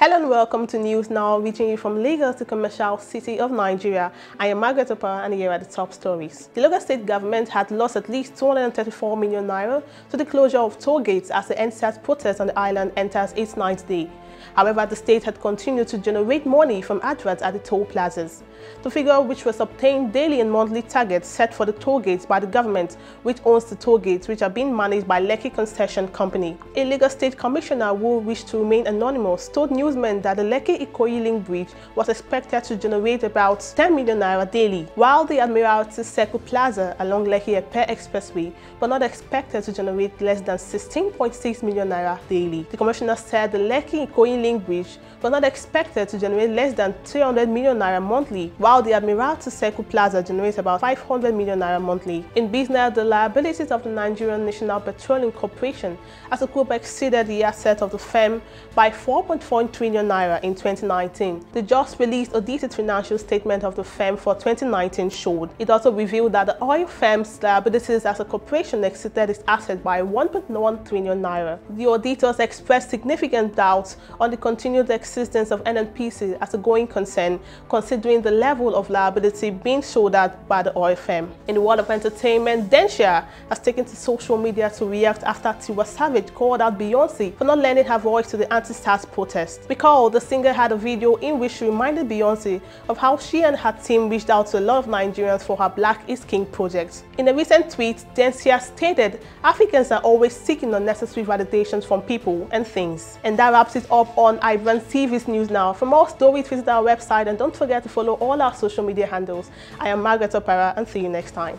Hello and welcome to News Now, reaching you from Lagos, the commercial city of Nigeria. I am Margaret Opara and here are the top stories. The Lagos state government had lost at least 234 million naira to the closure of toll gates as the EndSARS protest on the island enters its ninth day. However, the state had continued to generate money from adverts at the toll plazas. The figure which was obtained daily and monthly targets set for the toll gates by the government, which owns the toll gates which are being managed by Lekki Concession Company. A Lagos State Commissioner who wished to remain anonymous told newsmen that the Lekki Ikoyi Link Bridge was expected to generate about 10 million naira daily, while the Admiralty Circle Plaza along Lekki Epe Expressway were not expected to generate less than 16.6 million naira daily. The commissioner said the Lekki Ikoyi Link Bridge was not expected to generate less than 300 million naira monthly, while the Admiralty Circle Plaza generates about 500 million naira monthly. In business, the liabilities of the Nigerian National Petroleum Corporation as a group exceeded the assets of the firm by 4.4 trillion naira in 2019. The just released audited financial statement of the firm for 2019 showed. It also revealed that the oil firm's liabilities as a corporation exceeded its assets by 1.1 trillion naira. The auditors expressed significant doubts on the continued existence of NNPC as a going concern, considering the level of liability being shouldered by the oil firm. In the world of entertainment, Dencia has taken to social media to react after Tiwa Savage called out Beyonce for not lending her voice to the anti-SARS protest. Because the singer had a video in which she reminded Beyonce of how she and her team reached out to a lot of Nigerians for her Black is King project. In a recent tweet, Dencia stated, Africans are always seeking unnecessary validations from people and things. And that wraps it up on iBrand TV's News Now. For more stories, visit our website and don't forget to follow all our social media handles. I am Margaret Opara and see you next time.